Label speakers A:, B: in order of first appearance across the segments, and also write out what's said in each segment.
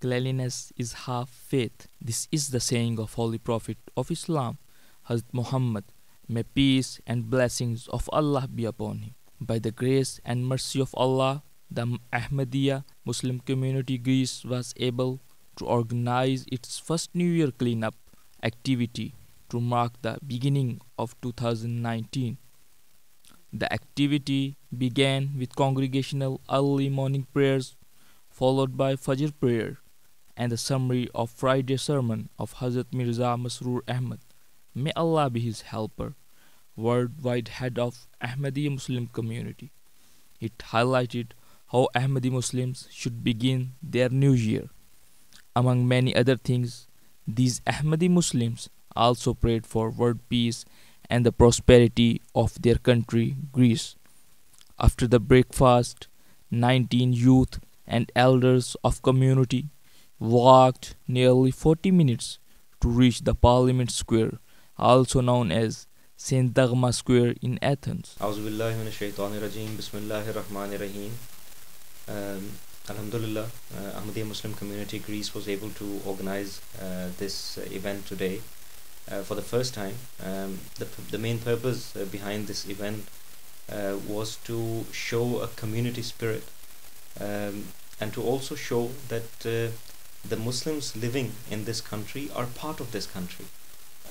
A: cleanliness is half faith. This is the saying of Holy Prophet of Islam, Hazrat Muhammad. May peace and blessings of Allah be upon him. By the grace and mercy of Allah, the Ahmadiyya Muslim community Greece was able to organize its first New Year cleanup activity to mark the beginning of 2019. The activity began with congregational early morning prayers, followed by Fajr prayer and the summary of Friday sermon of Hazrat Mirza Masroor Ahmad. May Allah be his helper, worldwide head of Ahmadi Muslim community. It highlighted how Ahmadi Muslims should begin their new year. Among many other things, these Ahmadi Muslims also prayed for world peace and the prosperity of their country, Greece. After the breakfast, 19 youth and elders of community walked nearly 40 minutes to reach the Parliament Square, also known as Syntagma Square in Athens.
B: Um, Alhamdulillah, uh, Ahmadiyya Muslim Community Greece was able to organize uh, this uh, event today uh, for the first time. Um, the, the main purpose uh, behind this event uh, was to show a community spirit um, and to also show that uh, the Muslims living in this country are part of this country.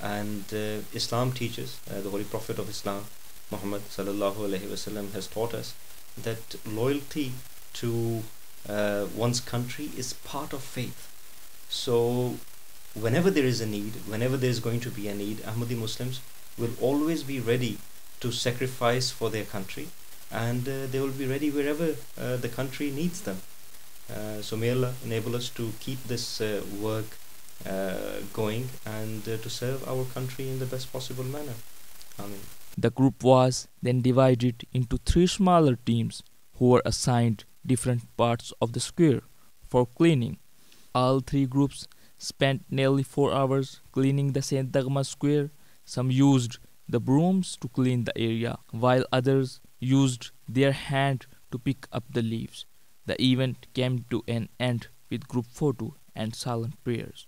B: And uh, Islam teaches, uh, the Holy Prophet of Islam, Muhammad wasallam, has taught us that loyalty to uh, one's country is part of faith. So, whenever there is a need, whenever there is going to be a need, Ahmadi Muslims will always be ready to sacrifice for their country and uh, they will be ready wherever uh, the country needs them. Uh, so, may Allah enable us to keep this uh, work uh, going and to serve our country in the best possible manner. Amen.
A: The group was then divided into three smaller teams who were assigned different parts of the square for cleaning. All three groups spent nearly four hours cleaning the Syntagma square. Some used the brooms to clean the area, while others used their hand to pick up the leaves. The event came to an end with group photo and silent prayers.